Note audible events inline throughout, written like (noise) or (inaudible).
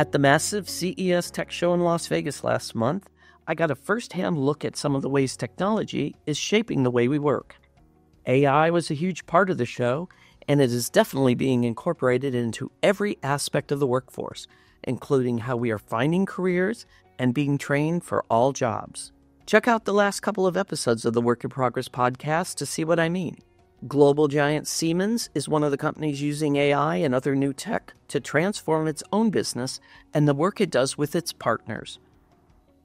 At the massive CES Tech Show in Las Vegas last month, I got a firsthand look at some of the ways technology is shaping the way we work. AI was a huge part of the show, and it is definitely being incorporated into every aspect of the workforce, including how we are finding careers and being trained for all jobs. Check out the last couple of episodes of the Work in Progress podcast to see what I mean. Global giant Siemens is one of the companies using AI and other new tech to transform its own business and the work it does with its partners.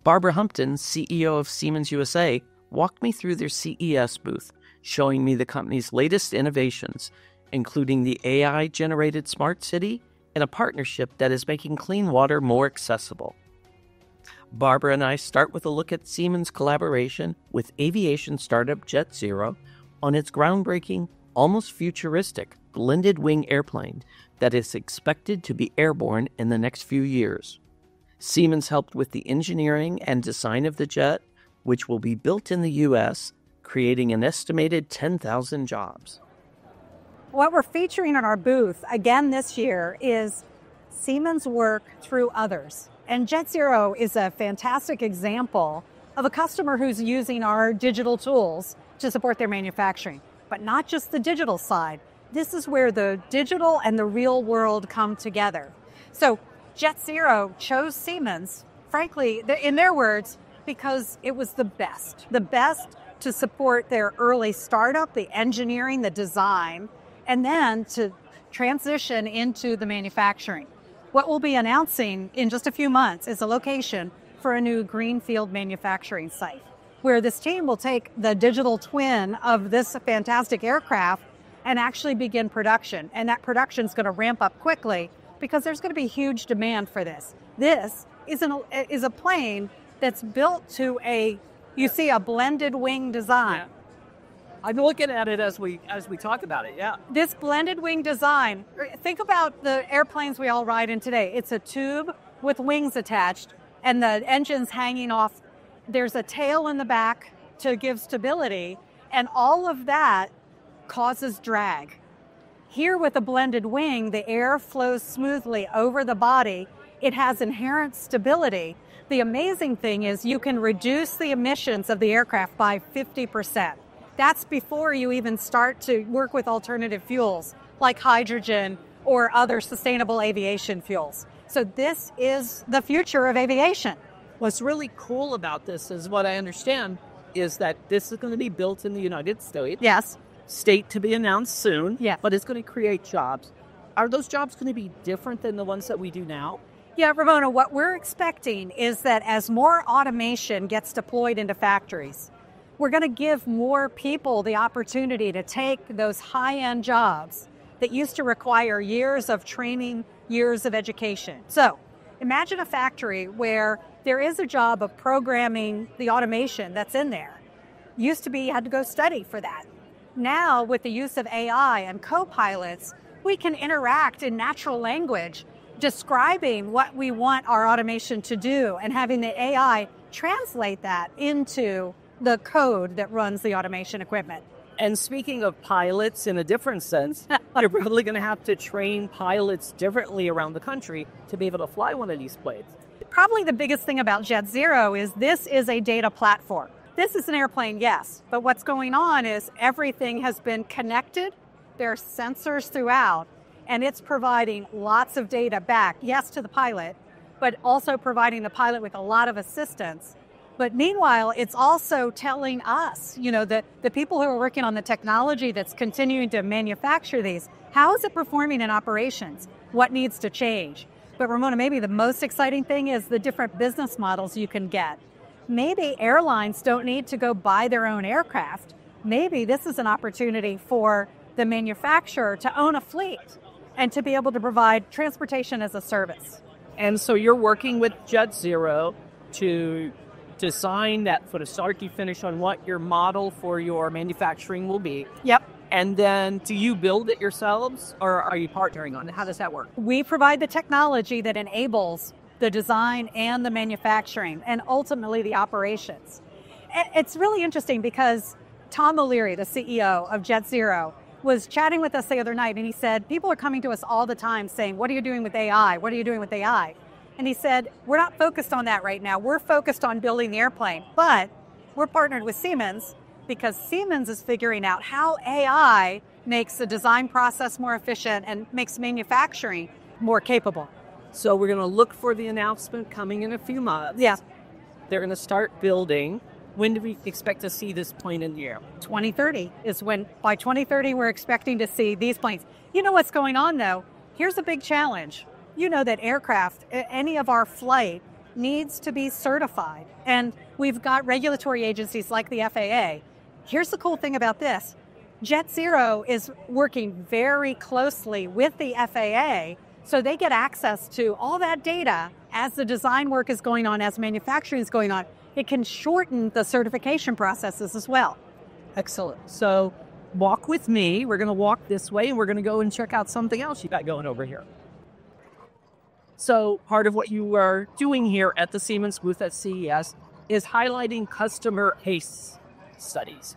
Barbara Humpton, CEO of Siemens USA, walked me through their CES booth, showing me the company's latest innovations, including the AI generated smart city and a partnership that is making clean water more accessible. Barbara and I start with a look at Siemens' collaboration with aviation startup JetZero on its groundbreaking, almost futuristic, blended wing airplane that is expected to be airborne in the next few years. Siemens helped with the engineering and design of the jet, which will be built in the U.S., creating an estimated 10,000 jobs. What we're featuring in our booth again this year is Siemens' work through others. And JetZero is a fantastic example of a customer who's using our digital tools to support their manufacturing. But not just the digital side. This is where the digital and the real world come together. So JetZero chose Siemens, frankly, in their words, because it was the best. The best to support their early startup, the engineering, the design, and then to transition into the manufacturing. What we'll be announcing in just a few months is a location for a new greenfield manufacturing site where this team will take the digital twin of this fantastic aircraft and actually begin production. And that production is going to ramp up quickly because there's going to be huge demand for this. This is, an, is a plane that's built to a, you see, a blended wing design. Yeah. I'm looking at it as we as we talk about it. Yeah. This blended wing design. Think about the airplanes we all ride in today. It's a tube with wings attached, and the engine's hanging off there's a tail in the back to give stability, and all of that causes drag. Here, with a blended wing, the air flows smoothly over the body. It has inherent stability. The amazing thing is, you can reduce the emissions of the aircraft by 50%. That's before you even start to work with alternative fuels like hydrogen or other sustainable aviation fuels. So, this is the future of aviation. What's really cool about this is what I understand is that this is going to be built in the United States. Yes. State to be announced soon. Yeah. But it's going to create jobs. Are those jobs going to be different than the ones that we do now? Yeah, Ramona, what we're expecting is that as more automation gets deployed into factories, we're going to give more people the opportunity to take those high end jobs that used to require years of training, years of education. So imagine a factory where there is a job of programming the automation that's in there. Used to be you had to go study for that. Now, with the use of AI and co pilots, we can interact in natural language, describing what we want our automation to do and having the AI translate that into the code that runs the automation equipment. And speaking of pilots in a different sense, (laughs) you're probably going to have to train pilots differently around the country to be able to fly one of these planes. Probably the biggest thing about JetZero is this is a data platform. This is an airplane, yes, but what's going on is everything has been connected. There are sensors throughout, and it's providing lots of data back, yes, to the pilot, but also providing the pilot with a lot of assistance. But meanwhile, it's also telling us, you know, the, the people who are working on the technology that's continuing to manufacture these, how is it performing in operations? What needs to change? But Ramona, maybe the most exciting thing is the different business models you can get. Maybe airlines don't need to go buy their own aircraft. Maybe this is an opportunity for the manufacturer to own a fleet and to be able to provide transportation as a service. And so you're working with JetZero to design that for the start to finish on what your model for your manufacturing will be. Yep. And then do you build it yourselves or are you partnering on it? How does that work? We provide the technology that enables the design and the manufacturing and ultimately the operations. It's really interesting because Tom O'Leary, the CEO of JetZero, was chatting with us the other night and he said, People are coming to us all the time saying, What are you doing with AI? What are you doing with AI? And he said, We're not focused on that right now. We're focused on building the airplane. But we're partnered with Siemens because Siemens is figuring out how AI makes the design process more efficient and makes manufacturing more capable. So we're going to look for the announcement coming in a few months. Yeah. They're going to start building. When do we expect to see this plane in the air? 2030 is when, by 2030, we're expecting to see these planes. You know what's going on though? Here's a big challenge. You know that aircraft, any of our flight, needs to be certified. And we've got regulatory agencies like the FAA. Here's the cool thing about this JetZero is working very closely with the FAA so they get access to all that data as the design work is going on, as manufacturing is going on. It can shorten the certification processes as well. Excellent. So walk with me. We're going to walk this way and we're going to go and check out something else you got going over here. So, part of what you are doing here at the Siemens booth at CES is highlighting customer case studies.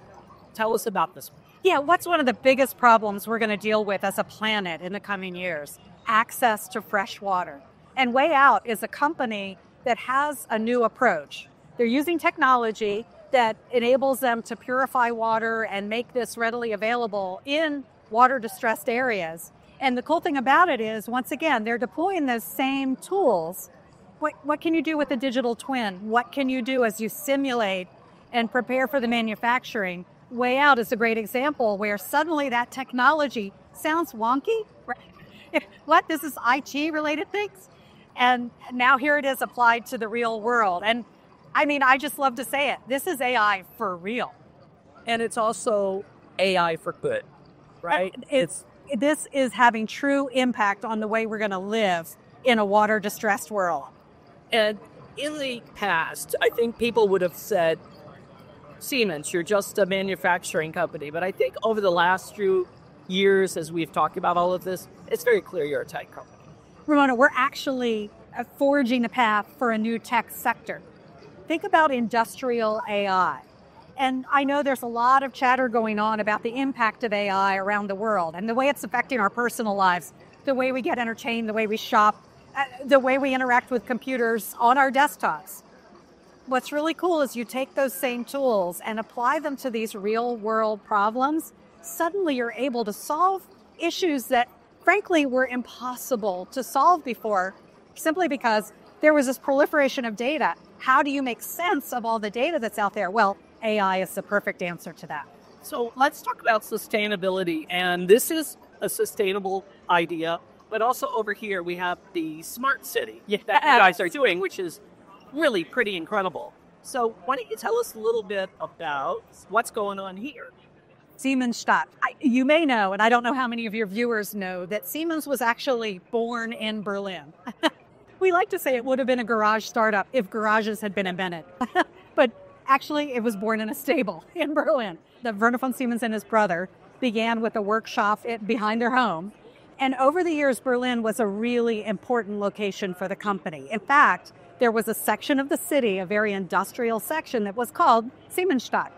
Tell us about this. Yeah, what's one of the biggest problems we're going to deal with as a planet in the coming years? Access to fresh water. And Wayout is a company that has a new approach. They're using technology that enables them to purify water and make this readily available in water distressed areas. And the cool thing about it is, once again, they're deploying those same tools. What, what can you do with a digital twin? What can you do as you simulate and prepare for the manufacturing? Wayout is a great example where suddenly that technology sounds wonky. (laughs) what? This is IT related things? And now here it is applied to the real world. And I mean, I just love to say it. This is AI for real. And it's also AI for good, right? It's this is having true impact on the way we're going to live in a water distressed world. And in the past, I think people would have said, Siemens, you're just a manufacturing company. But I think over the last few years, as we've talked about all of this, it's very clear you're a tech company. Ramona, we're actually uh, forging the path for a new tech sector. Think about industrial AI. And I know there's a lot of chatter going on about the impact of AI around the world and the way it's affecting our personal lives, the way we get entertained, the way we shop, uh, the way we interact with computers on our desktops. What's really cool is you take those same tools and apply them to these real world problems. Suddenly you're able to solve issues that frankly were impossible to solve before simply because there was this proliferation of data. How do you make sense of all the data that's out there? Well, AI is the perfect answer to that. So let's talk about sustainability. And this is a sustainable idea, but also over here we have the smart city yeah. that you guys are doing, which is really pretty incredible. So why don't you tell us a little bit about what's going on here? Siemensstadt. I, you may know, and I don't know how many of your viewers know, that Siemens was actually born in Berlin. (laughs) we like to say it would have been a garage startup if garages had been invented. (laughs) but Actually, it was born in a stable (laughs) in Berlin. The Werner von Siemens and his brother began with a workshop behind their home. And over the years, Berlin was a really important location for the company. In fact, there was a section of the city, a very industrial section, that was called Siemensstadt.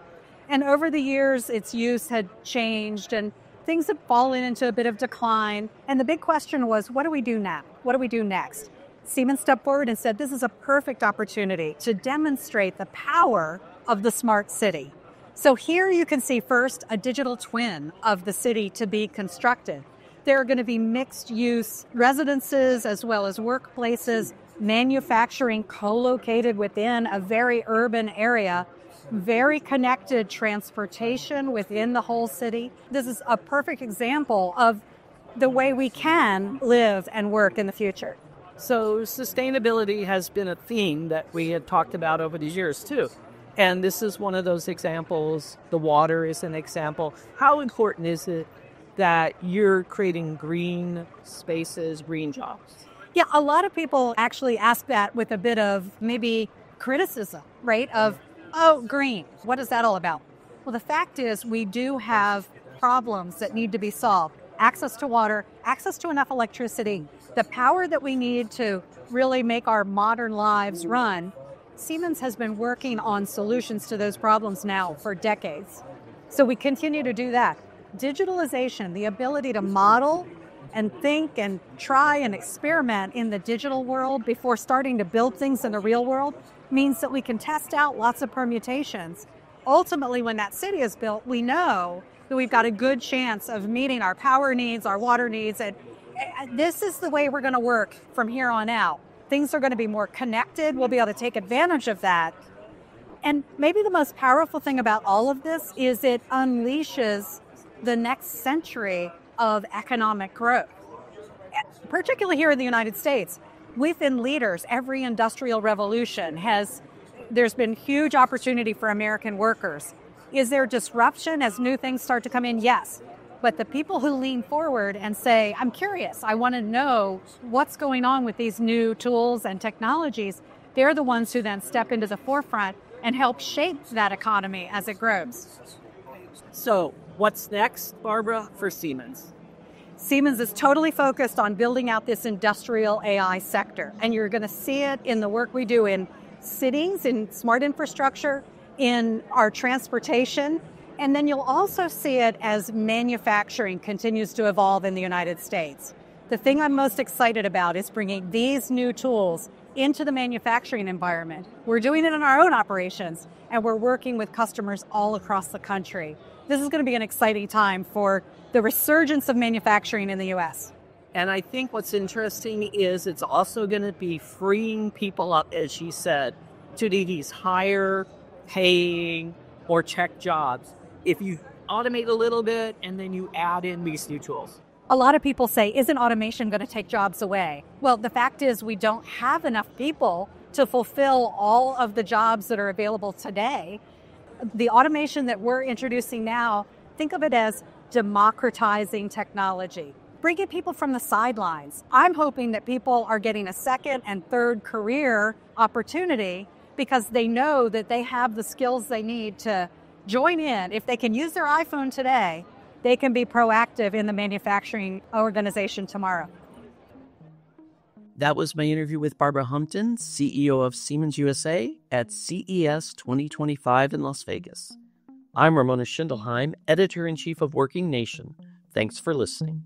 And over the years, its use had changed and things had fallen into a bit of decline. And the big question was what do we do now? What do we do next? Siemens stepped forward and said, This is a perfect opportunity to demonstrate the power of the smart city. So here you can see first a digital twin of the city to be constructed. There are going to be mixed use residences as well as workplaces, manufacturing co located within a very urban area, very connected transportation within the whole city. This is a perfect example of the way we can live and work in the future. So, sustainability has been a theme that we had talked about over these years, too. And this is one of those examples. The water is an example. How important is it that you're creating green spaces, green jobs? Yeah, a lot of people actually ask that with a bit of maybe criticism, right? Of, oh, green, what is that all about? Well, the fact is, we do have problems that need to be solved access to water, access to enough electricity, the power that we need to really make our modern lives run, Siemens has been working on solutions to those problems now for decades. So we continue to do that. Digitalization, the ability to model and think and try and experiment in the digital world before starting to build things in the real world means that we can test out lots of permutations. Ultimately, when that city is built, we know that we've got a good chance of meeting our power needs, our water needs, and this is the way we're going to work from here on out. Things are going to be more connected. We'll be able to take advantage of that. And maybe the most powerful thing about all of this is it unleashes the next century of economic growth. Particularly here in the United States, been leaders. Every industrial revolution has, there's been huge opportunity for American workers. Is there disruption as new things start to come in? Yes. But the people who lean forward and say, I'm curious, I want to know what's going on with these new tools and technologies, they're the ones who then step into the forefront and help shape that economy as it grows. So, what's next, Barbara, for Siemens? Siemens is totally focused on building out this industrial AI sector, and you're going to see it in the work we do in cities, in smart infrastructure, in our transportation, and then you'll also see it as manufacturing continues to evolve in the United States. The thing I'm most excited about is bringing these new tools into the manufacturing environment. We're doing it in our own operations, and we're working with customers all across the country. This is going to be an exciting time for the resurgence of manufacturing in the US. And I think what's interesting is it's also going to be freeing people up, as she said, to do these higher paying or check jobs if you automate a little bit and then you add in these new tools. A lot of people say, isn't automation going to take jobs away? Well, the fact is, we don't have enough people to fulfill all of the jobs that are available today. The automation that we're introducing now, think of it as democratizing technology, bringing people from the sidelines. I'm hoping that people are getting a second and third career opportunity because they know that they have the skills they need to join in. If they can use their iPhone today, they can be proactive in the manufacturing organization tomorrow. That was my interview with Barbara Humpton, CEO of Siemens USA at CES 2025 in Las Vegas. I'm Ramona Schindelheim, editor in chief of Working Nation. Thanks for listening.